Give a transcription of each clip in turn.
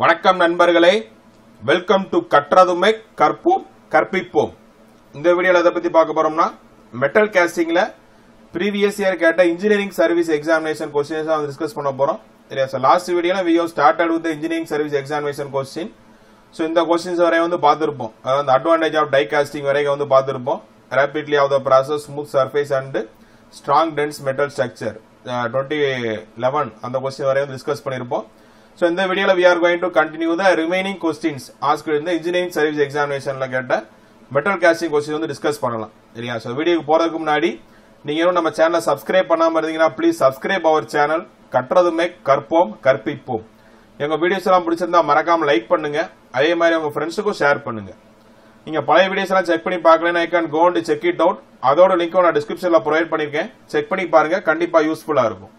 வணக்கம் நண்பர்களே. Welcome to கற்றதுமை கற்போம் கற்பிப்போம். இந்த வீடியோல எதை பத்தி பார்க்க போறோம்னா மெட்டல் கேஸ்டிங்ல ப்ரீவியஸ் இயர் கேட்ட இன்ஜினியரிங் சர்வீஸ் எக்ஸாமினேஷன் கொஸ்டின்ஸ் தான் டிஸ்கஸ் பண்ண போறோம். சரியா? சார் லாஸ்ட் வீடியோல we have started with engineering service examination question so இந்த கொஸ்டின்ஸ் வரையும் வந்து பார்த்துருப்போம். அதாவது அட்வான்டேஜ் ஆஃப் டை காஸ்டிங் வரைக்கும் வந்து பார்த்துருப்போம். Rapidly of the process smooth surface and strong dense metal structure twenty eleven அந்த கொஸ்டின் வரையும் டிஸ்கஸ் பண்ணியிருப்போம் ஸோ இந்த வீடியோல we are going to continue the remaining questions asked இந்த இன்ஜினியரிங் சர்வீஸ் எக்ஸாமினேஷன்ல கேட்ட மெட்டல் கேஸ்டிங் கொஸ்டின் வந்து டிஸ்கஸ் பண்ணலாம். சரியா? ஸோ வீடியோக்கு போகிறதுக்கு முன்னாடி நீங்க இன்னும் நம்ம சேனலை சப்ஸ்கிரைப் பண்ணாமல் இருந்தீங்கன்னா ப்ளீஸ் சப்ஸ்கிரைப் அவர் சேனல் கற்றதுமே கற்போம் கற்பிப்போம். எங்கள் வீடியோஸ் எல்லாம் பிடிச்சிருந்தா மறக்காமல் லைக் பண்ணுங்க. அதே மாதிரி உங்கள் ஃப்ரெண்ட்ஸுக்கும் ஷேர் பண்ணுங்க. நீங்கள் பழைய வீடியோஸ் எல்லாம் செக் பண்ணி பார்க்கலன்னா I can go check it out அதோட லிங்க் நான் டிஸ்கிரிப்ஷன்ல ப்ரொவைட் பண்ணிருக்கேன் செக் பண்ணி பாருங்க. கண்டிப்பாக யூஸ்ஃபுல்லாக இருக்கும்.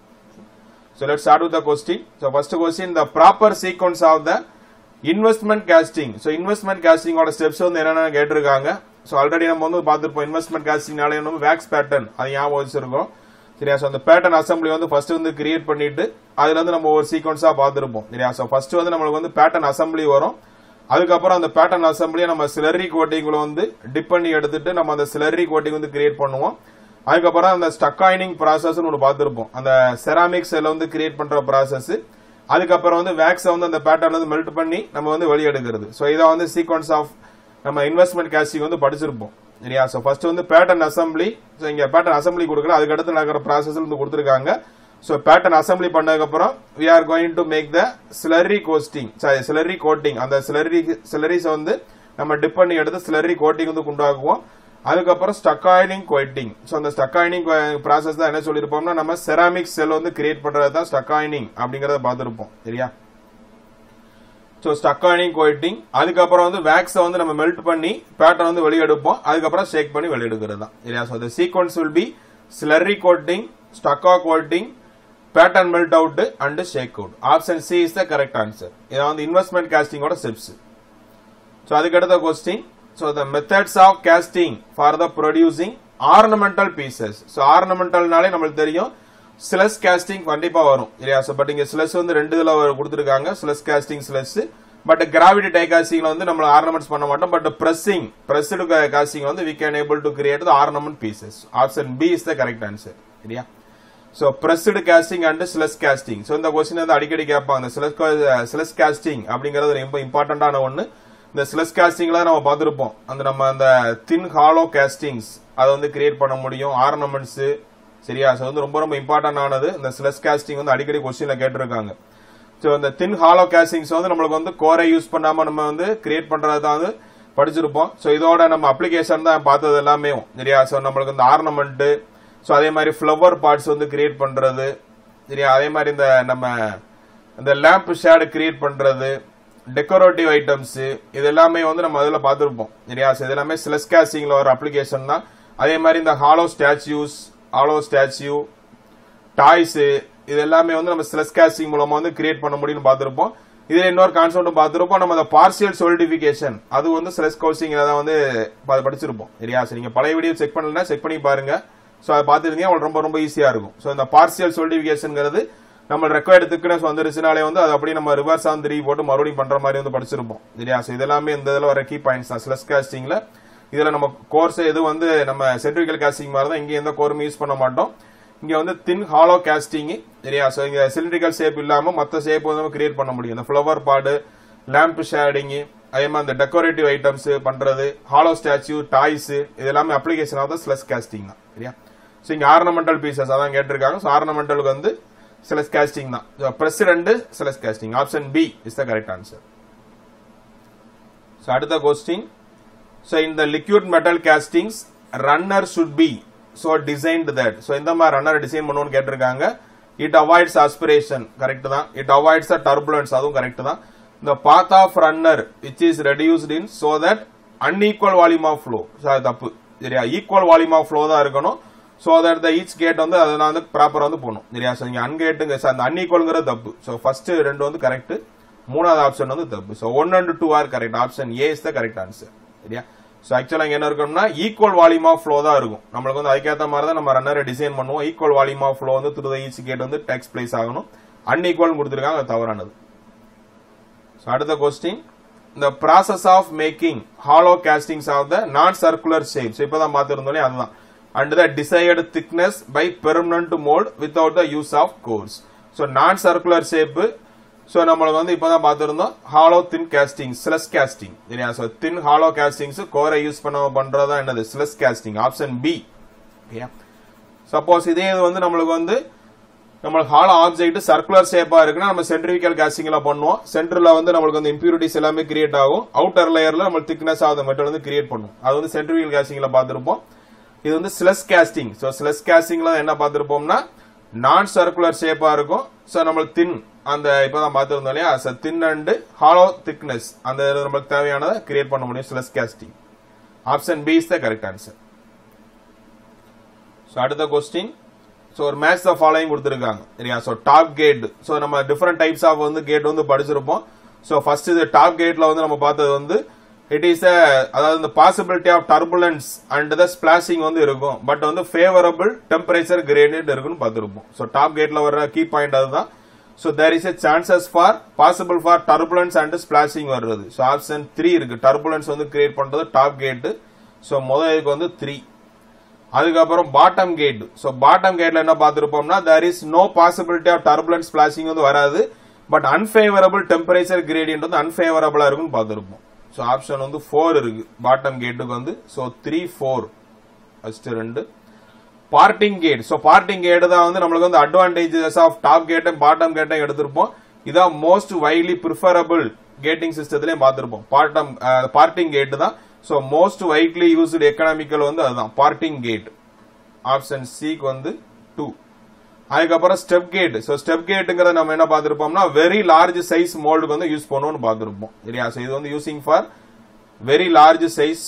So let's start with the question. So first question, the proper sequence of the investment casting so investment கேஸ்டிங்கோட steps வந்து என்னென்ன கேட்டிருக்காங்க. ஸோ ஆல்ரெடி நம்ம வந்து பார்த்துருப்போம் இன்வெஸ்ட்மெண்ட் காஸ்டிங்னாலே நம்ம வேக்ஸ் பேட்டர்ன் அது ஞாபகம் வச்சிருக்கோம். சரியா? ஸோ அந்த பேட்டர்ன் அசம்பிளி வந்து ஃபர்ஸ்ட் வந்து கிரியேட் பண்ணிட்டு அதுல இருந்து நம்ம ஒரு சீக்வன்ஸா பார்த்துருப்போம். சரியா? ஸோ ஃபர்ஸ்ட் வந்து நம்மளுக்கு வந்து பேட்டர்ன் அசம்பிளி வரும். அதுக்கப்புறம் அந்த பேட்டர்ன் அசம்பிளியை நம்ம சிலரி கோட்டிங்குள்ள வந்து டிப் பண்ணி எடுத்துட்டு நம்ம அந்த சிலரி கோட்டிங் வந்து கிரியேட் பண்ணுவோம். அதுக்கப்புறம் அந்த ஸ்டக்காயினிங் ப்ராசஸ்னு ஒன்று பார்த்துருப்போம். அந்த செராமிக் செல்ல வந்து கிரியேட் பண்ணுற ப்ராசஸ் அதுக்கப்புறம் வந்து வேக்ஸை வந்து அந்த பேட்டர்ன் வந்து மெல்ட் பண்ணி நம்ம வந்து வெளியெடுக்கிறது ஸோ இதை வந்து சீக்வன்ஸ் ஆஃப் நம்ம இன்வெஸ்ட்மெண்ட் கேஷிங் வந்து படிச்சிருப்போம். சரியா? ஸோ ஃபர்ஸ்ட் வந்து பேட்டர்ன் அசம்பிளி ஸோ இங்கே பேட்டர்ன் அசம்பிளி கொடுக்கல. அதுக்கடுத்து நடக்கிற ப்ராசஸ் வந்து கொடுத்துருக்காங்க. ஸோ பேட்டர்ன் அசம்பிளி பண்ணதுக்கப்புறம் we are going to make the slurry coasting sorry slurry coating அந்த சிலரி சிலரிஸை வந்து நம்ம டிப் பண்ணி எடுத்து சிலரி கோட்டிங் வந்து உண்டாக்குவோம். அதுக்கப்புறம் ஸ்டக்காயினிங் கோயிட்டிங் ஸோ அந்த ஸ்டக்காயினிங் ப்ராசஸ் தான் என்ன சொல்லியிருப்போம்னா நம்ம செராமிக் செல் வந்து கிரியேட் பண்ணுறது தான் ஸ்டக்காயினிங் அப்படிங்கிறத பார்த்துருப்போம். சரியா? ஸோ ஸ்டக்காயினிங் கோயிட்டிங் அதுக்கப்புறம் வந்து வேக்ஸை வந்து நம்ம மெல்ட் பண்ணி பேட்டர்ன் வந்து வெளியெடுப்போம். அதுக்கப்புறம் ஷேக் பண்ணி வெளியெடுக்கிறது தான். சரியா? So the sequence will be slurry coating stucco coating pattern melt out and shake out option C is the correct answer இதான் வந்து இன்வெஸ்ட்மெண்ட் காஸ்டிங்கோட ஸ்டெப்ஸ் ஸோ அதுக்கடுத்த question so the methods of casting for the producing ornamental pieces so ஆர்னமெண்டல்னாலே நம்மளுக்கு தெரியும். ஸ்லெஸ் casting கண்டிப்பா வரும். இல்லையா? So but இங்க ஸ்லெஸ் வந்து ரெண்டு இதுல கொடுத்துருக்காங்க. Slush casting slush but gravity die காஸ்டிங்ல வந்து நம்ம ஆர்னமெண்ட்ஸ் பண்ண மாட்டோம். பட் பிரஸ்ஸிங் பிரஸ்டு காஸ்டிங் வந்து we can able to create the ornament pieces option B is the correct answer இல்லையா? So pressed casting and slush casting so இந்த question வந்து அடிக்கடி கேட்பாங்க. இந்த ஸ்லெஸ் ஸ்லெஸ் காஸ்டிங் அப்படிங்கிறது ரொம்ப இம்பார்ட்டன்டான ஒன்று இந்த ஸ்லெஸ் காஸ்டிங்லாம் நம்ம பார்த்துருப்போம். அந்த நம்ம அந்த தின் ஹாலோ காஸ்டிங்ஸ் அதை வந்து கிரியேட் பண்ண முடியும். ஆர்னமெண்ட்ஸு சரியா? ஸோ வந்து ரொம்ப ரொம்ப இம்பார்ட்டன்ட் ஆனது. இந்த ஸ்லெஸ் காஸ்டிங் வந்து அடிக்கடி கொஸ்டினில் கேட்டிருக்காங்க. ஸோ இந்த தின் ஹாலோ காஸ்டிங்ஸ் வந்து நம்மளுக்கு வந்து கோரை யூஸ் பண்ணாமல் நம்ம வந்து கிரியேட் பண்ணுறது தான் வந்து படிச்சிருப்போம். ஸோ இதோட நம்ம அப்ளிகேஷன் தான் பார்த்தது எல்லாமே. சரியா? ஸோ நம்மளுக்கு இந்த ஆர்னமெண்ட்டு ஸோ அதே மாதிரி ஃப்ளவர் பார்ட்ஸ் வந்து கிரியேட் பண்ணுறது சரியா? அதே மாதிரி இந்த நம்ம இந்த லேம்ப் ஷேடு கிரியேட் பண்ணுறது டெக்கரேட்டிவ் ஐட்டம்ஸ் இது எல்லாமே வந்து நம்ம அதில் பார்த்துருப்போம். சரியா? இது எல்லாமே ஸ்லெஸ் காஸ்டிங்ல வர அப்ளிகேஷன் தான். அதே மாதிரி இந்த hollow statues hollow statue toys இது எல்லாமே வந்து நம்ம ஸ்லெஸ் காஸ்டிங் மூலமாக வந்து கிரியேட் பண்ண முடியும்னு பார்த்துருப்போம். இதில் இன்னொரு கான்செப்ட் பார்த்துருப்போம். நம்ம அந்த பார்சியல் சொலிடிபிகேஷன் அது வந்து ஸ்லெஸ் கவுசிங் தான் வந்து ப- படிச்சிருப்போம். சரியா? சரி நீங்கள் பழைய வீடியோ செக் பண்ணலன்னா செக் பண்ணி பாருங்க. ஸோ அதை பார்த்துருந்தீங்க உங்களுக்கு ரொம்ப ரொம்ப ஈஸியாக இருக்கும். ஸோ இந்த பார்சியல் சொலிடிபிகேஷன்ங்கிறது நம்ம ரெக்வயர்டு திக்னஸ் வந்துருச்சுனாலே வந்து அது அப்படியே நம்ம ரிவர்ஸ் ஆன் திருப்பி போட்டு மறுபடியும் பண்ற மாதிரி வந்து படிச்சிருப்போம். சரியா? ஸோ இதெல்லாமே இந்த இதில் வர கீ பாயிண்ட்ஸ் தான். ஸ்லெஸ் காஸ்டிங்ல இதுல நம்ம கோர்ஸ் எது வந்து நம்ம சென்ட்ரிக்கல் காஸ்டிங் மாதிரி தான் இங்கே எந்த கோருமே யூஸ் பண்ண மாட்டோம். இங்க வந்து தின் ஹாலோ காஸ்டிங் சரியா? ஸோ இங்க சிலிண்ட்ரிக்கல் ஷேப் இல்லாம மற்ற ஷேப் வந்து நம்ம கிரியேட் பண்ண முடியும். இந்த ஃப்ளவர் பாடு லேம்ப் ஷேடிங் அதே மாதிரி அந்த டெக்கரேட்டிவ் ஐட்டம்ஸ் பண்றது ஹாலோ ஸ்டாச்சு டாய்ஸ் இது எல்லாமே அப்ளிகேஷன் ஆஃப் ஸ்லெஸ் காஸ்டிங் தான். சரியா? ஸோ இங்கே ஆர்னமெண்டல் பீசஸ் அதான் கேட்டிருக்காங்க. ஸோ ஆர்னமெண்டலுக்கு வந்து செலஸ் காஸ்டிங் தான். President slush casting option B is the correct answer so அடுத்த கொஸ்டின் ஸோ இந்த liquid metal castings runner should be so designed that so இந்த மாதிரி ரன்னர் டிசைன் பண்ணுவோம்னு கேட்டிருக்காங்க. இட் அவாய்ட்ஸ் ஆஸ்பிரேஷன் கரெக்ட் தான். இட் அவாய்ட்ஸ் த டர்புலன்ஸ் அதுவும் correct தான். இந்த path of runner which is reduced in so that unequal volume of flow அது தப்பு. சரியா? ஈக்குவல் வால்யூம் ஆஃப் ஃப்ளோ தான் இருக்கணும். So that the each gate வந்து அதை நான் வந்து ப்ராப்பராக வந்து போகணும் சரியா? ஸோ நீங்கள் அன்கேட்டுங்க சார் அந்த அன்ஈக்குவல்ங்கிறது தப்பு. ஸோ ஃபர்ஸ்ட் ரெண்டு வந்து கரெக்ட் மூணாவது ஆப்ஷன் வந்து தப்பு. So one and two are correct option A is the correct answer சரியா? ஸோ ஆக்சுவலாக என்ன இருக்கணும்னா ஈக்குவல் வால்யூம் ஆஃப் ஃப்ளோ தான் இருக்கும். நம்மளுக்கு வந்து அதுக்கேற்ற மாதிரி தான் நம்ம ரன்னரை டிசைன் பண்ணுவோம். ஈக்குவல் வால்யூம் ஆஃப் ஃப்ளோ வந்து த்ரூ ஈச் கேட் வந்து டெக்ஸ் பிளேஸ் ஆகணும். அன்இக்குவல் கொடுத்துருக்காங்க அது தவறானது. ஸோ அடுத்த கொஸ்டின் இந்த process of making hollow castings of the non circular shape இப்போ தான் பார்த்துருந்தோன்னே அதுதான். And the desired thickness by permanent mold without the use of cores so non circular shape. So நம்மளுக்கு வந்து இப்போ தான் பார்த்துருந்தோம் hollow thin casting slush casting சரியா? So thin hollow castings கோரை யூஸ் பண்ண பண்றதா என்னது? Slush casting option B suppose இதே இது வந்து நம்மளுக்கு வந்து நம்மளுக்கு ஹாலோ ஆப்ஜெக்ட் சர்க்குலர் ஷேப்பாக இருக்குன்னா நம்ம சென்ட்ரிபிக்கல் கேஸ்டிங்ல பண்ணுவோம். சென்டரில் வந்து நம்மளுக்கு வந்து இம்பியூரிட்டிஸ் எல்லாமே கிரியேட் ஆகும். அவுட்டர் லேயரில் நம்ம திக்னஸ் ஆஃப் மட்டும் வந்து கிரியேட் பண்ணுவோம் அது வந்து சென்ட்ரிபிக்கல் கேஸ்டிங்ல பார்த்துருப்போம். இது வந்து ஸ்லஸ் கேஸ்டிங் ஸோ ஸ்லஸ் கேஸ்டிங்ல என்ன பார்த்துருப்போம்னா நான் சர்க்குலர் ஷேப்பா இருக்கும். ஸோ நம்மளுக்கு தின் அந்த இப்போ தான் பார்த்துருந்தோம் இல்லையா? தின் அண்டு ஹாலோ திக்னஸ் அந்த நம்மளுக்கு தேவையானதை கிரியேட் பண்ண முடியும் slush casting option B is the correct answer so அடுத்த கொஸ்டின் ஸோ ஒரு மேட்ச் தான் ஃபாலோயிங் கொடுத்துருக்காங்க. சரியா? ஸோ டாப் கேட் ஸோ நம்ம டிஃப்ரெண்ட் டைப்ஸ் ஆஃப் வந்து கேட் வந்து படிச்சிருப்போம். ஸோ ஃபர்ஸ்ட் இது டாப் கேட்ல வந்து நம்ம பார்த்தது வந்து இட் இஸ் அதாவது இந்த possibility of turbulence and the splashing வந்து இருக்கும். பட் வந்து ஃபேவரபிள் டெம்பரேச்சர் கிரேடியன்ட் இருக்குன்னு பார்த்துருப்போம். ஸோ டாப் கேட்ல வர கீ பாயிண்ட் அதுதான். So there is a chances for possible for turbulence and splashing வருது ஸோ ஆப்ஷன் த்ரீ இருக்கு. டர்புலன்ஸ் வந்து கிரியேட் பண்றது டாப் கேட்டு ஸோ முதல் இதுக்கு வந்து த்ரீ அதுக்கப்புறம் பாட்டம் கேட் ஸோ பாட்டம் கேட்ல என்ன பார்த்துருப்போம்னா there is no possibility of turbulence splashing வந்து வராது. பட் அன்ஃபேவரபிள் டெம்பரேச்சர் கிரேடியன்ட் வந்து அன்ஃபேவரபிளா இருக்குன்னு பார்த்துருப்போம். ஸோ ஆப்ஷன் வந்து ஃபோர் இருக்கு. பாட்டம் கேட்டுக்கு வந்து ஸோ த்ரீ ஃபோர் ஃபர்ஸ்ட் ரெண்டு. Parting gate so parting gate தான் வந்து நம்மளுக்கு வந்து அட்வான்டேஜஸ் ஆஃப் டாப் கேட்டும் பாட்டம் கேட்டும் எடுத்திருப்போம். இதான் மோஸ்ட் வைட்லி ப்ரிஃபரபிள் கேட்டிங் சிஸ்டத்திலையும் பார்த்துருப்போம். பார்ட்டம் பார்ட்டிங் கேட் தான். So most widely used economical வந்து அதுதான். பார்ட்டிங் கேட் ஆப்ஷன் சிக்கு வந்து டூ அதுக்கப்புறம் ஸ்டெப் கேட் ஸோ ஸ்டெப் கேட்டுங்கிறத நம்ம என்ன பார்த்துருப்போம்னா வெரி லார்ஜ் சைஸ் மோல்டுக்கு வந்து யூஸ் பண்ணுவோம்னு பார்த்துருப்போம். சரியா? ஸோ இது வந்து using for very large size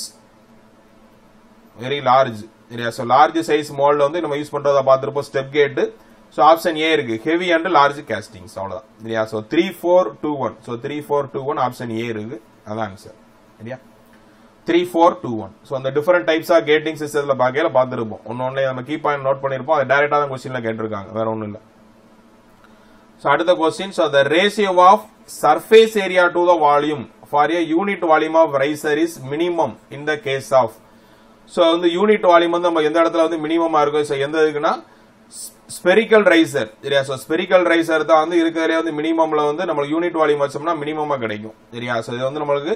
very large சரியா? ஸோ லார்ஜ் சைஸ் மோல்டு வந்து நம்ம யூஸ் பண்றதா பார்த்துருப்போம் ஸ்டெப் கேட்டு ஸோ ஆப்ஷன் ஏ இருக்கு. ஹெவி அண்ட் லார்ஜ் கேஸ்டிங்ஸ் அவ்வளோதான் சரியா? So three four two one so three four two one option A இருக்கு. அதான் ஆன்சர் சரியா? Three four two one so அந்த டிஃபரெண்ட் டைப்ஸ் ஆஃப் கேட்டிங் சிஸ்டத்தில் பார்க்கல பார்த்துருப்போம். ஒன்று ஒன்று நம்ம கீ பாயிண்ட் நோட் பண்ணியிருப்போம் அது டேரெக்டாக தான் கொஸ்டினில் கேட்டிருக்காங்க. வேற ஒன்றும் இல்லை. ஸோ அடுத்த question so the ratio of surface area to the volume for a unit volume of riser is minimum in the case of so வந்து யூனிட் வால்யூம் வந்து நம்ம எந்த இடத்துல வந்து மினிமமாக இருக்கும் ஸோ எந்த இதுக்குன்னா ஸ்பெரிக்கல் ரைசர் சரியா? ஸோ ஸ்பெரிக்கல் ரைசர் தான் வந்து இருக்கிறதுலே வந்து மினிமம்ல வந்து நம்மளுக்கு யூனிட் வால்யூம் வச்சோம்னா மினிமமாக கிடைக்கும். சரியா? ஸோ இது வந்து நம்மளுக்கு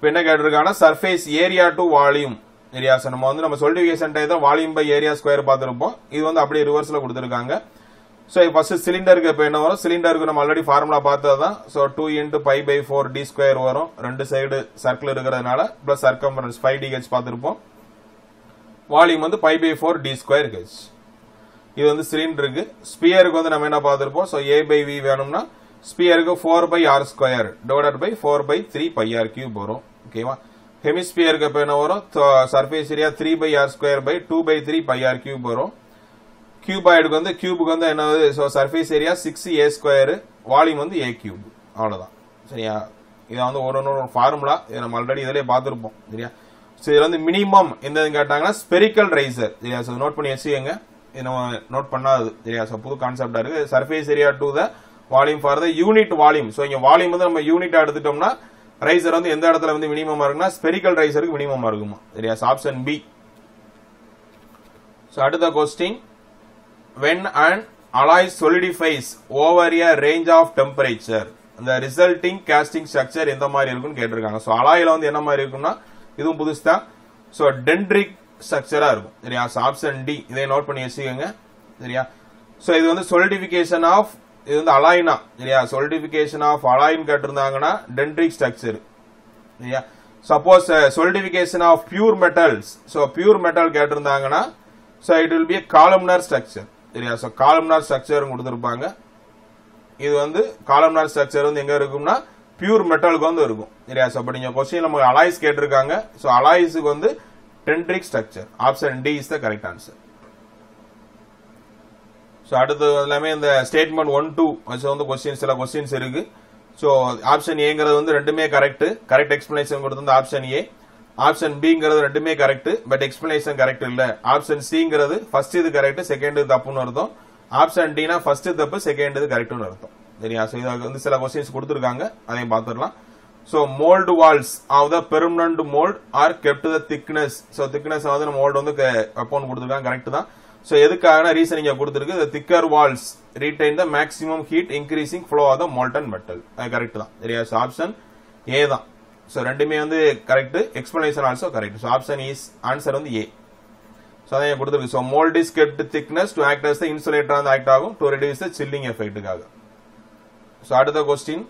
இப்போ என்ன கேட்டிருக்காங்கன்னா surface area to volume area நம்ம வந்து நம்ம சொல்டிஃபிகேஷன் தான் வால்யூம் பை ஏரியா ஸ்கொயர் பார்த்துருப்போம். இது வந்து அப்படியே ரிவர்ஸ்ல கொடுத்துருக்காங்க. ஸோ ஃபர்ஸ்ட் சிலிண்டருக்கு இப்போ என்ன வரும்? சிலிண்டருக்கு நம்ம ஆல்ரெடி ஃபார்முலா பார்த்தது தான் so two into pi pi four D square வரும். ரெண்டு சைடு சர்க்கிள் இருக்கிறதுனால plus circumference five D H பார்த்துருப்போம். வால்யூம் வந்து five pi four D square H இது வந்து சிலிண்டருக்கு ஸ்பியருக்கு வந்து நம்ம என்ன பார்த்துருப்போம்? ஸோ ஏ பை வி வேணும்னா ஸ்பியருக்கு four pi R square divided by four pi three by R cube வரும். ஓகேவா? ஹெமிஸ்பியருக்கு இப்போ என்ன வரும்? Surface area three pi R square by two by three pi R cube வரும். கியூபாய்டுக்கு வந்து கியூபுக்கு வந்து என்ன so surface area six A square volume வந்து ஏ கியூப் அவ்வளோதான் சரியா? இதை வந்து ஒரு ஒரு ஃபார்முலா இதை நம்ம ஆல்ரெடி இதிலே பார்த்துருப்போம். சரியா? ஸோ இதில் வந்து மினிமம் எந்த கேட்டாங்கன்னா ஸ்பெரிக்கல் ரைசர் சரியா? ஸோ நோட் பண்ணி வச்சுக்கோங்க. இது நம்ம நோட் பண்ணாது சரியா? ஸோ புது கான்செப்டாக இருக்குது surface area to the volume for the unit volume so இங்கே வால்யூம் வந்து நம்ம யூனிட் எடுத்துட்டோம்னா ரைசர் வந்து எந்த இடத்துல வந்து மினிமமா இருக்குன்னா ஸ்பெரிக்கல் ரைசருக்கு மினிமமா இருக்குமா? சரியா? ஆப்ஷன் பி ஸோ அடுத்த question when and alloy solidifies over a range of temperature இந்த ரிசல்ட்டிங் கேஸ்டிங் ஸ்ட்ரக்சர் எந்த மாதிரி இருக்குன்னு கேட்டிருக்காங்க. ஸோ அலாயில் வந்து என்ன மாதிரி இருக்கும்னா இதுவும் புதுசு தான் ஸோ டென்ட்ரிக் ஸ்ட்ரக்சராக இருக்கும். சரியா? ஆப்ஷன் டி இதை நோட் பண்ணி வச்சுக்கோங்க. சரியா? ஸோ இது வந்து சொலிடிஃபிகேஷன் ஆஃப் இது வந்து அலாயினா இல்லையா solidification ஆஃப் அலாயின் கேட்டிருந்தாங்கன்னா டென்ட்ரிக் ஸ்ட்ரக்சர் இல்லையா suppose solidification of pure metals so pure metal கேட்டிருந்தாங்கன்னா so it will be columnar structure சரியா? ஸோ காலம்னார் ஸ்ட்ரக்சர் கொடுத்துருப்பாங்க. இது வந்து காலம்னார் ஸ்ட்ரக்சர் வந்து எங்கே இருக்கும்னா பியூர் மெட்டலுக்கு வந்து இருக்கும். சரியா? ஸோ இப்போ நீங்கள் கொஸ்டின் நமக்கு அலாய்ஸ் கேட்டிருக்காங்க. ஸோ அலாய்ஸுக்கு வந்து dendritic structure option D is the correct answer so அடுத்து எல்லாமே இந்த ஸ்டேட்மெண்ட் ஒன் டூ வச்சு வந்து கொஸ்டின் சில கொஸ்டின்ஸ் இருக்கு. ஸோ ஆப்ஷன் ஏங்கிறது வந்து ரெண்டுமே கரெக்ட் கரெக்ட் எக்ஸ்பிளனேஷன் கொடுத்தது ஆப்ஷன் ஏ ஆப்ஷன் பிங்கிறது ரெண்டுமே கரெக்ட் பட் எக்ஸ்பிளனேஷன் கரெக்ட் இல்ல. ஆப்ஷன் சிங்கிறது ஃபர்ஸ்ட் இது கரெக்ட் செகண்ட் இது தப்புன்னு அர்த்தம். ஆப்ஷன் டினா ஃபர்ஸ்ட் தப்பு செகண்ட் இது கரெக்ட்னு அர்த்தம். சரியா? ஸோ இதாக வந்து சில கொஸ்டின்ஸ் கொடுத்துருக்காங்க. அதையும் பார்த்துடலாம். So mould walls of the permanent mould are kept the thickness so thickness வந்து நம்ம மோல்டு வந்து வெப்போன் கொடுத்துருக்காங்க. கரெக்ட் தான். ஸோ எதுக்காக ரீசன் இங்க கொடுத்துருக்கு? Thicker walls retain the maximum heat increasing flow of the molten metal அது கரெக்ட் தான். சரியா ஸோ ஆப்ஷன் ஏ தான். ஸோ ரெண்டுமே வந்து correct explanation also correct so option is answer வந்து ஏ ஸோ அதான் கொடுத்துருக்கு. So mould is kept thickness to act as the insulator வந்து ஆக்ட் ஆகும் டு ரெடியூஸ் த சில்லிங் எஃபெக்ட்டுக்காக ஸோ அடுத்த கொஸ்டின்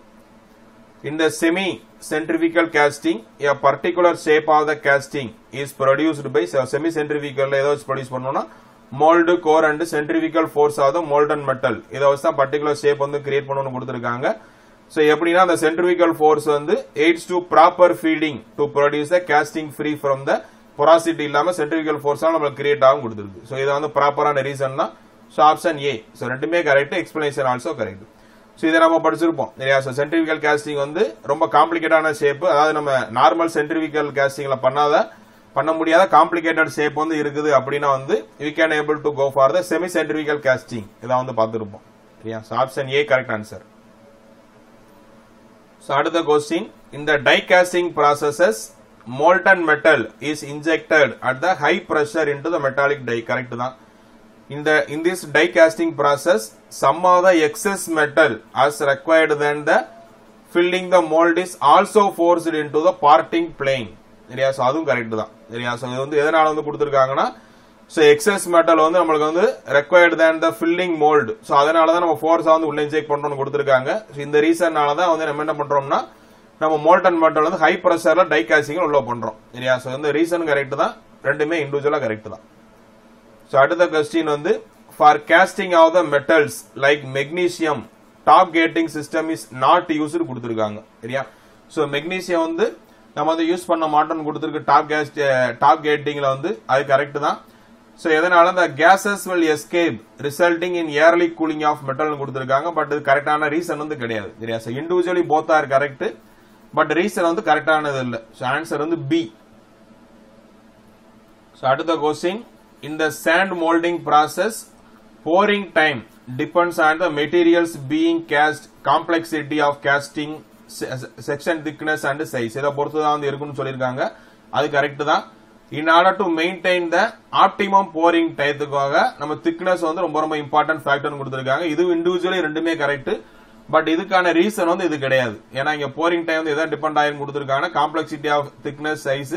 இந்த semi semi-centrifugal casting, particular shape of the casting is produced by semi so semi-centrifugal produce பண்ணோம்னா mould core and centrifugal force of molten metal. இதை வச்சு தான் particular shape வந்து create பண்ணணும்னு கொடுத்துருக்காங்க. ஸோ எப்படின்னா அந்த சென்ட்ரிபிகல் ஃபோர்ஸ் வந்து aids to proper feeding to produce the casting free from the porosity இல்லாம சென்ட்ரிபிகல் ஃபோர்ஸாக நம்மளுக்கு கிரியேட் ஆகும் கொடுத்துருக்கு. ஸோ இதை வந்து ப்ராப்பரான ரீசன் தான் ஸோ ஆப்ஷன் ஏ ஸோ ரெண்டுமே correct explanation also correct so இதை நம்ம படிச்சிருப்போம் இல்லையா? ஸோ சென்ட்ரிபிகல் கேஸ்டிங் வந்து ரொம்ப காம்ப்ளிகேட்டான ஷேப் அதாவது நம்ம நார்மல் சென்ட்ரிபிகல் கேஸ்டிங்ல பண்ணாத பண்ண முடியாத காம்ப்ளிகேட்டட் ஷேப் வந்து இருக்குது அப்படின்னா வந்து you can able to go for the semi centrifugal casting இதான் வந்து பார்த்துருப்போம் சரியா so option A correct answer so அடுத்த கொஸ்டின் இந்த die casting processes molten metal is injected at the high pressure into the metallic die correct தான் இந்த in this die casting process some of the excess metal as required then the filling the mould is also forced into the parting plane சரியா so அதுவும் correct தான் சரியா so இது வந்து எதனால வந்து கொடுத்துருக்காங்கன்னா சோ எக்ஸஸ் மெட்டல் வந்து நம்மளுக்கு வந்து required then the filling mould so அதனால தான் நம்ம ஃபோர்ஸா வந்து உள்ள இன்ஜெக்ட் பண்றோம்னு கொடுத்துருக்காங்க. ஸோ இந்த ரீசன்னால தான் வந்து நம்ம என்ன பண்றோம்னா நம்ம மோல்டன் மெட்டல் வந்து ஹை ப்ரெஷரில் டைகாசிங் உள்ள பண்றோம். சரியா? சோ இந்த ரீசன் கரெக்ட் தான். ரெண்டுமே இண்டிவிஜுவலா கரெக்ட் தான். ஸோ அடுத்த கொஸ்டின் வந்து for casting of the metals like magnesium top gating system is not used கொடுத்துருக்காங்க. சரியா? ஸோ மெக்னீசியம் வந்து நம்ம வந்து யூஸ் பண்ண மாட்டோம்னு கொடுத்துருக்கு டாப் கேஸ் டாப் கேட்டிங்கில் வந்து அது கரெக்ட் தான். ஸோ எதனால இந்த gases will escape resulting in early cooling of மெட்டல்னு கொடுத்துருக்காங்க. பட் இது கரெக்டான ரீசன் வந்து கிடையாது. சரியா? So individually both are correct but reason வந்து கரெக்டானது இல்லை. ஸோ ஆன்சர் வந்து பி ஸோ அடுத்த கொஸ்டின் இந்த sand moulding process pouring time depends on the materials being cast complexity of casting section thickness and size இதை பொறுத்து தான் வந்து இருக்குன்னு சொல்லியிருக்காங்க. அது கரெக்ட் தான். In order to maintain the optimum pouring டயத்துக்காக நம்ம திக்னஸ் வந்து ரொம்ப ரொம்ப இம்பார்ட்டன்ட் ஃபேக்டர்னு கொடுத்துருக்காங்க. இது இண்டிவிஜுவலி ரெண்டுமே கரெக்ட் பட் இதுக்கான ரீசன் வந்து இது கிடையாது. ஏன்னா இங்க போரிங் டைம் வந்து எதை டிபெண்ட் ஆயிரும் கொடுத்துருக்காங்க complexity of thickness size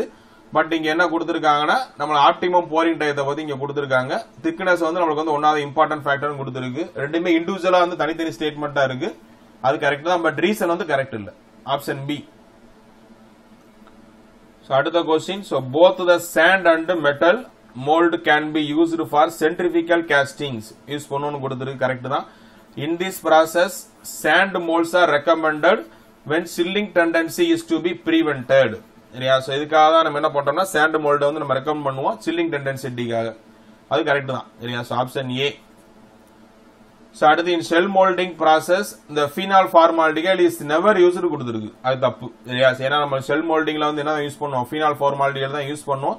but இங்க என்ன கொடுத்துருக்காங்கன்னா நம்ம ஆப்டிமம் போரிங் டயத்தை பத்தி இங்க கொடுத்துருக்காங்க. திக்னஸ் வந்து நம்மளுக்கு வந்து ஒன்னாவது இம்பார்ட்டன்ட் ஃபேக்டர்னு கொடுத்துருக்கு. ரெண்டுமே இண்டிவிஜுவலா வந்து தனித்தனி ஸ்டேட்மெண்டா இருக்கு. அது கரெக்ட் தான் பட் ரீசன் வந்து கரெக்ட் இல்ல. ஆப்ஷன் பி ஸோ அடுத்த question so both the sand and metal mould can be used for centrifugal castings use பண்ணணும்னு கொடுத்துருக்கு கரெக்ட் தான். In this process sand moulds are recommended when chilling tendency is to be prevented சரியா? So இதுக்காக தான் நம்ம என்ன பண்றோம்னா sand மோல்டை வந்து நம்ம ரெக்கமெண்ட் பண்ணுவோம் சில்லிங் டெண்டன்சிட்டிக்காக அது கரெக்ட் தான். சரியா? ஸோ ஆப்ஷன் ஏ ஸோ அடுத்து இன் ஷெல் மோல்டிங் ப்ராசஸ் இந்த ஃபீனால் ஃபார்மாலிட்டிகள் இஸ் நெவர் யூஸ்டு கொடுத்துருக்கு. அது தப்பு. ஏன்னா நம்ம ஷெல் மோல்டிங்ல வந்து என்ன யூஸ் பண்ணுவோம்? ஃபீனால் ஃபார்மாலிட்டிகள் தான் யூஸ் பண்ணுவோம்.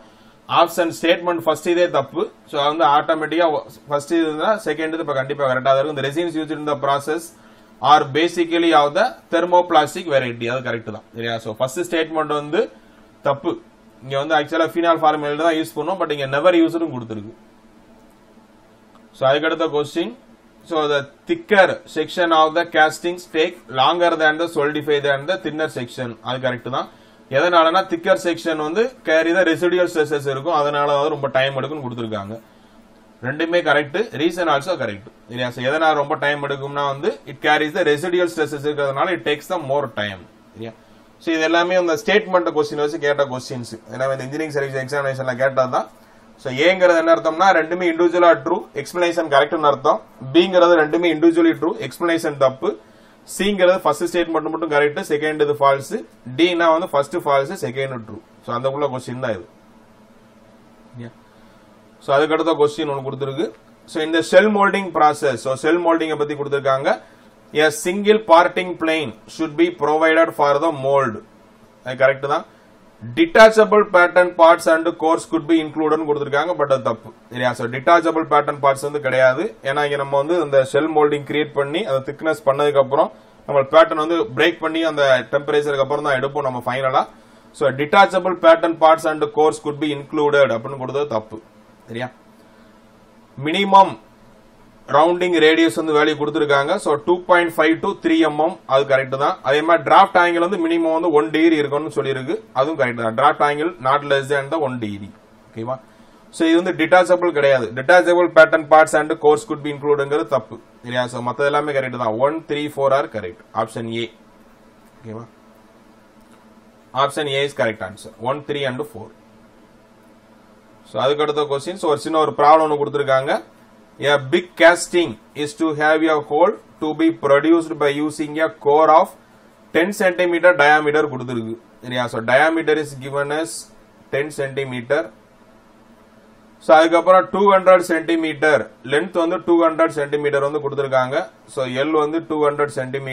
ஆப்ஷன் ஸ்டேட்மெண்ட் ஃபர்ஸ்ட் இதே தப்பு. ஸோ வந்து ஆட்டோமேட்டிக்கா ஃபர்ஸ்ட் இது இருந்தா செகண்ட் இது இப்போ கண்டிப்பாக கரெக்டாக இருக்கும். இந்த ரெசின்ஸ் யூஸ் இந்த process are basically of the thermoplastic variety அது கரெக்ட் தான். சரியா? ஸோ ஃபர்ஸ்ட் ஸ்டேட்மெண்ட் வந்து தப்பு. இங்க வந்து ஆக்சுவலா ஃபீனால் ஃபார்முலா தான் யூஸ் பண்ணுவோம். பட் இங்க நெவர் யூஸ்டும் கொடுத்துருக்கு. ஸோ அதுக்கடுத்த question so the thicker section of the castings take longer than the solidify than the thinner section அது கரெக்ட் தான். எதனாலனா திக்கர் செக்ஷன் வந்து கேரி த ரெசிடியல் ஸ்ட்ரெஸஸ் இருக்கும். அதனால வந்து ரொம்ப டைம் எடுக்கும்னு கொடுத்துருக்காங்க. ரெண்டுமே கரெக்ட் ரீசன் ஆல்சோ கரெக்ட் இல்லையா எதனால ரொம்ப டைம் எடுக்கும்னா வந்து it carries the residual stresses இருக்கிறதுனால it takes the more time சரியா? ஸோ இது எல்லாமே அந்த ஸ்டேட்மெண்ட் கொஸ்டின் வச்சு கேட்ட கொஸ்டின்ஸ் ஏன்னா இந்த இன்ஜினியரிங் சர்வீஸ் எக்ஸாமினேஷன்ல கேட்டால் தான் ஸோ ஏங்கிறது என்ன அர்த்தம்னா ரெண்டுமே இண்டிவிஜுவலா ட்ரூ எக்ஸ்பிளனேஷன் கரெக்ட்னு அர்த்தம். பிங்கிறது ரெண்டுமே இண்டிவிஜுவலி ட்ரூ எக்ஸ்பிளனேஷன் தப்பு. சிங்கிறது ஃபர்ஸ்ட் ஸ்டேட்மெண்ட் மட்டும் கரெக்ட் செகண்ட் இது ஃபால்ஸ் டினா வந்து first false second true so அந்த கொஸ்டின் தான் இது. ஸோ அதுக்கடுத்த கொஸ்டின் ஒன்று கொடுத்துருக்கு. ஸோ இந்த shell moulding process so shell மோல்டிங்கை பத்தி கொடுத்துருக்காங்க. A single parting plane should be provided for the mold. அது கரெக்ட் தான். Detachable pattern parts and cores could be included கொடுத்துருக்காங்க பட் அது தப்பு. சரியா? ஸோ டிட்டாச்சபிள் பேட்டர்ன் பார்ட்ஸ் வந்து கிடையாது. ஏன்னா இங்க நம்ம வந்து இந்த ஷெல் மோல்டிங் கிரியேட் பண்ணி அதை திக்னஸ் பண்ணதுக்கு அப்புறம் நம்ம பேட்டர்ன் வந்து பிரேக் பண்ணி அந்த டெம்பரேச்சருக்கு அப்புறம் தான் எடுப்போம் நம்ம ஃபைனலா so detachable pattern parts and cores could be included அப்படின்னு கொடுத்தது தப்பு. சரியா? மினிமம் ரவுண்டிங் ரேடியஸ் வந்து வேல்யூ கொடுத்துருக்காங்க. So two point five to three mm அது கரெக்ட் தான். அதே மாதிரி டிராஃப்ட் ஆங்கிள் வந்து மினிமம் வந்து ஒன் டிகிரி இருக்கும்னு சொல்லியிருக்கு. அதுவும் கரெக்ட் தான். Draft angle not less than தான் ஒன் டிகிரி ஓகேவா ஸோ இது வந்து டிட்டாச்சபிள் கிடையாது. Detachable pattern parts and cores could be இன்க்ளூடுங்கிறது தப்பு. இல்லையா ஸோ மற்ற எல்லாமே கரெக்ட் தான். One three four are correct option A ஓகேவா option A is correct answer one three and four so அதுக்கு அடுத்த கொஸ்டின் ஒரு சின்ன ஒரு ப்ராப்ளம் ஒன்று கொடுத்துருக்காங்க. A big casting is to have a hole to be produced by using a core of 10 cm diameter கொடுத்திருக்கு சரியா so diameter is given as 10 cm so அதுக்கப்புறம் 200 cm length வந்து 200 cm வந்து கொடுத்திருக்காங்க so L வந்து 200 cm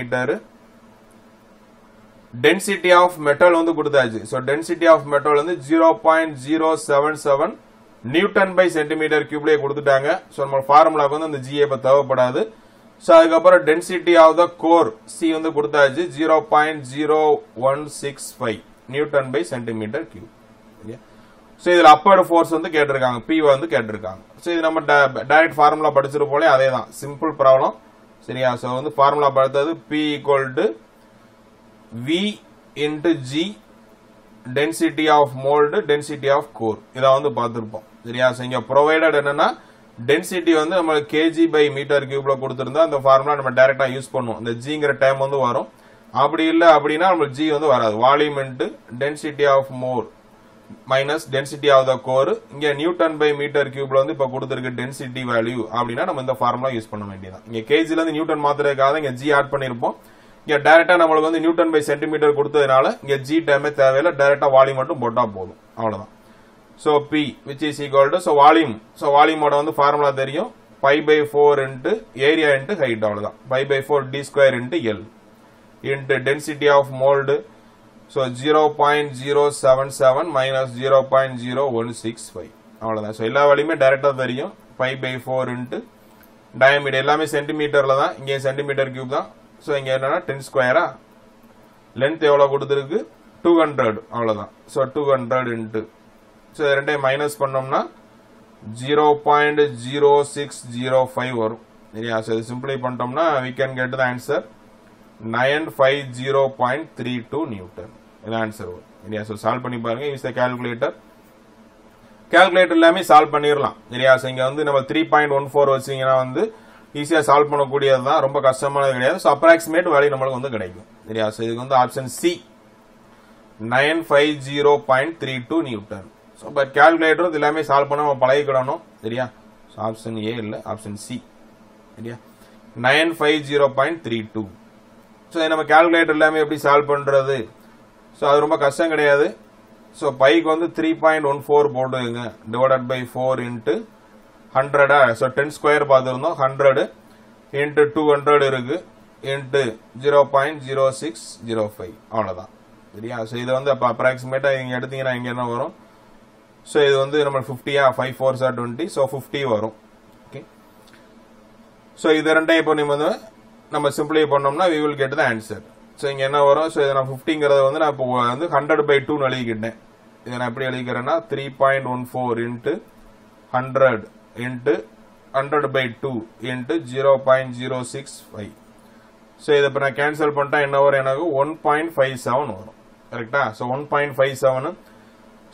density of metal வந்து கொடுத்தாச்சு so density of metal வந்து 0.077 நியூட்டன் பை சென்டிமீட்டர் கியூப்லயே கொடுத்துட்டாங்க. ஸோ நம்ம ஃபார்முலாக்கு வந்து அந்த ஜிஏ இப்போ தேவைப்படாது. ஸோ அதுக்கப்புறம் density of the core C வந்து கொடுத்தாச்சு. Zero point zero one six five newton by centimetre cube so இதில் அப்பர்டு ஃபோர்ஸ் வந்து கேட்டிருக்காங்க. பி வந்து கேட்டிருக்காங்க. ஸோ இது நம்ம டைரக்ட் ஃபார்முலா படிச்சிருப்போலே அதே தான் சிம்பிள் ப்ராப்ளம் சரியா? ஸோ வந்து ஃபார்முலா பார்த்தது P equal to V into G density of mould density of core இதை வந்து பார்த்துருப்போம். சரியா? ஸோ இங்கே ப்ரொவைடட் என்னன்னா டென்சிட்டி வந்து நம்ம கேஜி பை மீட்டர் கியூப்ல கொடுத்துருந்தா அந்த ஃபார்முலா நம்ம டைரக்டா யூஸ் பண்ணுவோம். இந்த ஜிங்கிற டைம் வந்து வரும். அப்படி இல்லை அப்படின்னா நம்மளுக்கு ஜி வந்து வராது. Volume into density of mould minus density of the core இங்க நியூட்டன் பை மீட்டர் கியூப்ல வந்து இப்ப கொடுத்துருக்கு டென்சிட்டி வேல்யூ அப்படின்னா நம்ம இந்த ஃபார்முலா யூஸ் பண்ண வேண்டியதான் இங்க கேஜில இருந்து நியூட்டன் மாத்திரக்காக இங்க ஜி ஆட் பண்ணிருப்போம். இங்க டைரக்டா நம்மளுக்கு வந்து நியூட்டன் பை சென்டிமீட்டர் கொடுத்ததுனால இங்க ஜி டைமே தேவையில்லை. டைரக்டா வால்யூம் மட்டும் போட்டா போதும். அவ்வளவுதான். So P which is equal to so volume so வால்யூமோட வந்து ஃபார்முலா தெரியும். Pi by four into area into height அவ்வளோதான் pi by four D square into L into density of mould so zero point zero seven seven minus zero point zero one six five அவ்வளோதான் so எல்லா வழியுமே டைரெக்டாக தெரியும். Five by four into diameter எல்லாமே சென்டிமீட்டரில் தான். இங்கே சென்டிமீட்டர் கியூப் தான். ஸோ இங்கே என்னென்னா டென் ஸ்கொயரா லென்த் எவ்வளோ கொடுத்துருக்கு? டூ ஹண்ட்ரட் அவ்வளோதான் so two hundred into so ரெண்டையும் மைனஸ் பண்ணோம்னா zero point zero six zero five வரும். சரியா? ஸோ இது சிம்பிளை பண்ணிட்டோம்னா we can get the answer nine five zero point three two newton இது ஆன்சர் வரும். சரியா? ஸோ சால்வ் பண்ணி பாருங்க. யூஸ் த கேல்குலேட்டர் கேல்குலேட்டர் எல்லாமே சால்வ் பண்ணிடலாம். சரியா? ஸோ இங்கே வந்து நம்ம த்ரீ பாயிண்ட் ஒன் ஃபோர் வச்சிங்கன்னா வந்து ஈஸியாக சால்வ் பண்ணக்கூடியது தான். ரொம்ப கஷ்டமானது கிடையாது. ஸோ அப்ராக்சிமேட் வேல்யூ நம்மளுக்கு வந்து கிடைக்கும். சரியா? ஸோ இதுக்கு வந்து option C nine five zero point three two newton so but கேல்குலேட்டரும் இது எல்லாமே சால்வ் பண்ண நம்ம பழகிக்கிடணும். சரியா? ஸோ ஆப்ஷன் ஏ இல்லை ஆப்ஷன் சி சரியா? Nine five zero point three two so நம்ம கேல்குலேட்டர் எல்லாமே எப்படி சால்வ் பண்ணுறது ஸோ அது ரொம்ப கஷ்டம் கிடையாது. ஸோ பைக்கு வந்து த்ரீ பாயிண்ட் ஒன் ஃபோர் போட்டுங்க டிவைடட் பை ஃபோர் இன்ட்டு ஹண்ட்ரடா ஸோ டென் ஸ்கொயர் பார்த்துருந்தோம். ஹண்ட்ரடு இன்ட்டு டூ ஹண்ட்ரட் இருக்கு. Into zero point zero six zero five அவ்வளோதான் சரியா? ஸோ இதை வந்து அப்போ அப்ராக்சிமேட்டாக இங்கே எடுத்தீங்கன்னா இங்கே என்ன வரும்? ஸோ இது வந்து நம்ம ஃபிஃப்டியா five four sir twenty so fifty வரும். ஓகே ஸோ இது ரெண்டையும் இப்போ நீங்கள் வந்து நம்ம சிம்பிளை பண்ணோம்னா we will get the answer so இங்கே என்ன வரும்? ஸோ இதை நான் ஃபிஃப்டிங்கிறத வந்து நான் இப்போ வந்து ஹண்ட்ரட் பை டூன்னு எழுதிக்கிட்டேன். இதை நான் எப்படி எழுதிக்கிறேன்னா three point one four into hundred into hundred by two into zero point zero six five so இதை இப்போ நான் கேன்சல் பண்ணிட்டா என்ன வரும்? எனக்கு ஒன் பாயிண்ட் ஃபைவ் செவன் வரும். கரெக்டா so one point five seven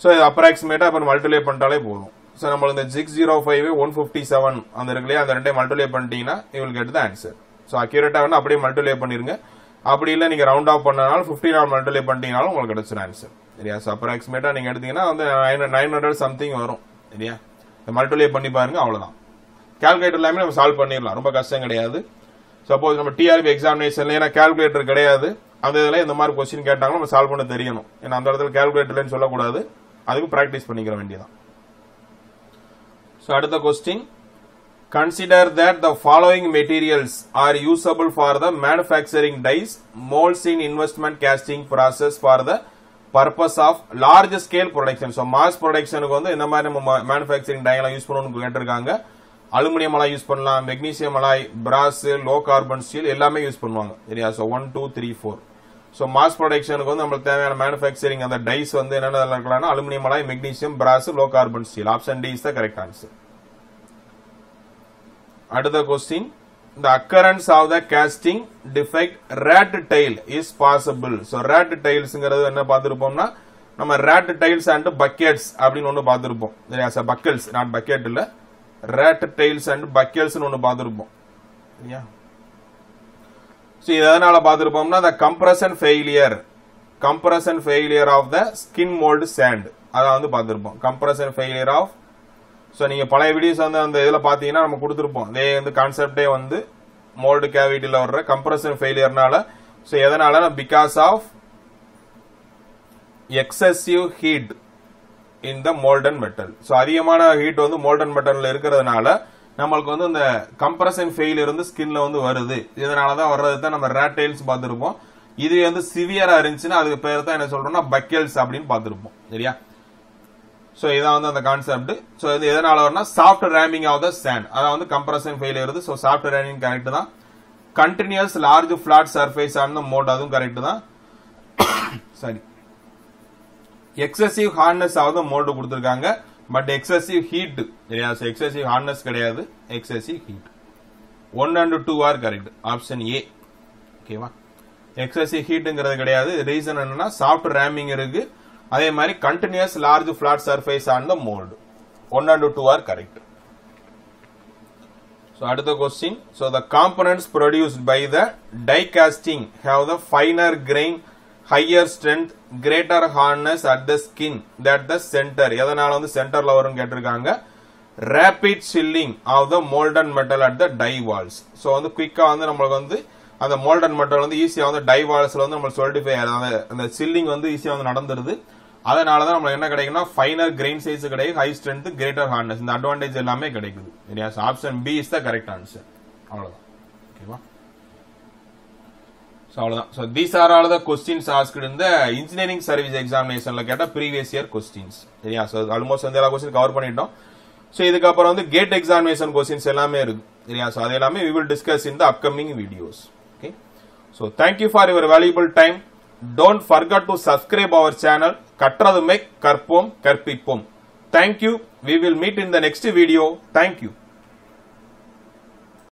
so இது அப்ராக்சிமேட்டாக இப்போ மல்டிப்ளை பண்ணிட்டாலே போதும். ஸோ நம்மளுக்கு இந்த six zero five one fifty seven அந்த இருக்குல்லையே? அந்த ரெண்டையும் மல்டிப்ளை பண்ணிட்டீங்கன்னா you will get the answer so அக்யூரேட்டாக வந்து அப்படியே மல்டிப்ளை பண்ணிருங்க. அப்படி இல்லை நீங்கள் ரவுண்ட் ஆஃப் பண்ணனாலும் ஃபிஃப்டி நாள் மல்டிப்ளை பண்ணிட்டீங்கனாலும் உங்களுக்கு கிடைச்சிடும் ஆன்சர் சரியா? ஸோ அப்ராக்சிமேட்டாக நீங்கள் எடுத்தீங்கன்னா வந்து நைன் ஹண்ட்ரட் சம்திங் வரும். சரியா? மல்டிப்ளை பண்ணி பாருங்க அவ்வளோதான் கால்குலேட்டர் எல்லாமே நம்ம சால்வ் பண்ணிடலாம். ரொம்ப கஷ்டம் கிடையாது. சப்போஸ் நம்ம டிஆர்பி எக்ஸாமினேஷன்ல ஏன்னா கால்குலேட்டர் கிடையாது. அந்த இதில் இந்த மாதிரி கொஸ்டின் கேட்டாங்களும் நம்ம சால்வ் பண்ண தெரியணும். ஏன்னா அந்த இடத்துல கேல்குலேட்டர்லன்னு சொல்லக்கூடாது. அதுக்கு ப்ராக்டிஸ் பண்ணிக்கிற வேண்டியதான் ஸோ அடுத்த question consider that the following materials are usable for the manufacturing dies moulds in investment casting process for the purpose of large scale production so mass ப்ரொடக்ஷனுக்கு வந்து இந்த மாதிரி நம்ம மேனுஃபேக்சரிங் டைலாம் யூஸ் பண்ணணும்னு கேட்டிருக்காங்க. அலுமினியம் அலாய் யூஸ் பண்ணலாம் magnesium alloy brass low carbon steel எல்லாமே use பண்ணுவாங்க. சரியா? So one two three four so mass ப்ரொடக்ஷனுக்கு வந்து நம்மளுக்கு தேவையான மேனுஃபேக்சரிங் அந்த டைஸ் வந்து என்னென்ன இருக்கலாம்னா aluminium alloy magnesium brass low carbon steel option D is the correct answer அடுத்த question the occurrence of the casting defect rat tail is possible. So rat tailsங்கிறது என்ன பார்த்திருப்போம்னா நம்ம rat tails and buckets அப்படின்னு ஒன்று பார்த்திருப்போம். சரியா சார் buckles நாட் பக்கெட் இல்லை rat tails and buckles ஒன்று பார்த்திருப்போம். சரியா so இது எதனால பார்த்திருப்போம்னா the compression failure compression failure of the skin mould sand அதை வந்து பார்த்திருப்போம். கம்ப்ரஷன் ஃபெயிலியர் ஆஃப் ஸோ நீங்கள் பழைய வீடியோஸ் வந்து அந்த இதில் பார்த்தீங்கன்னா நம்ம கொடுத்துருப்போம். இதே வந்து கான்செப்டே வந்து மோல்டு கேவிட்டியில் வர்ற கம்ப்ரஷன் ஃபெயிலியர்னால ஸோ எதனால? Because of excessive heat in the molten metal so அதிகமான ஹீட் வந்து மோல்டன் மெட்டலில் இருக்கிறதுனால நம்மளுக்கு வந்து இந்த கம்ப்ரஷன் ஃபெயில் இருந்து ஸ்கின்ல வந்து வருது. இதனால தான் வர்றது தான் நம்ம ரேட்டைல்ஸ் பார்த்துருப்போம். இது வந்து சிவியரா இருந்துச்சுன்னா அதுக்கு பேர் தான் என்ன சொல்றோம்னா பக்கெல்ஸ் அப்படின்னு பார்த்துருப்போம். சரியா? ஸோ இதான் வந்து அந்த கான்செப்ட் ஸோ இது எதனால வரும்னா soft ramming of the sand அதான் வந்து கம்ப்ரஷன் ஃபெயில் வருது. ஸோ சாஃப்ட் ரேமிங் கரெக்ட் தான். கண்டினியூஸ் லார்ஜ் ஃபிளாட் சர்ஃபேஸ் ஆன மோட் அதுவும் கரெக்ட் தான். சரி எக்ஸசிவ் ஹார்ட்னஸ் ஆகுது மோல்டு கொடுத்துருக்காங்க. பட் எக்ஸசிவ் ஹீட் சரியா எக்ஸசிவ் ஹார்ட்னஸ் கிடையாது. Excessive heat one and two are correct option A ஓகேவா எக்ஸசிவ் ஹீட்டுங்கிறது கிடையாது. ரீசன் என்னன்னா சாஃப்ட் ரேமிங் இருக்கு. அதே மாதிரி continuous large flat surface on the mould one and two are correct so அடுத்த question so the components produced by the die casting have the finer grain higher strength greater hardness at the skin that the centre எதனால வந்து சென்டர்ல வரும் கேட்டிருக்காங்க? Rapid chilling of the molten metal at the die walls so வந்து குயிக்கா வந்து நம்மளுக்கு வந்து அந்த மோல்டன் மெட்டல் வந்து ஈஸியா வந்து டை வால்ஸ்ல வந்து நம்ம சொல்லிட்டு அந்த சில்லிங் வந்து ஈஸியா வந்து நடந்துருது. அதனால தான் நம்மளுக்கு என்ன கிடைக்கும்னா ஃபைனர் கிரெயின் சைஸ் கிடைக்கும் ஹை ஸ்ட்ரென்த் கிரேட்டர் ஹார்ட்னஸ் இந்த அட்வான்டேஜ் எல்லாமே கிடைக்குது. Option B is the correct answer அவ்வளவுதான். ஓகேவா ஸோ அவ்வளோதான் so these are all the questions asked இந்த இன்ஜினியரிங் சர்வீஸ் எக்ஸாமினேஷனில் கேட்டால் ப்ரீவியஸ் இயர் கொஸ்டின்ஸ் சரியா? ஸோ ஆல்மோஸ்ட் வந்து எல்லா கொஸ்டின் கவர் பண்ணிட்டோம். ஸோ இதுக்கப்புறம் வந்து கேட் எக்ஸாமினேஷன் கொஸ்டின்ஸ் எல்லாமே இருக்கு. சரியா? ஸோ அது எல்லாமே we will discuss in the upcoming videos okay so thank you for your valuable time don't forget to subscribe our channel கற்றதுமை கற்போம் கற்பிப்போம். Thank you we will meet in the next video thank you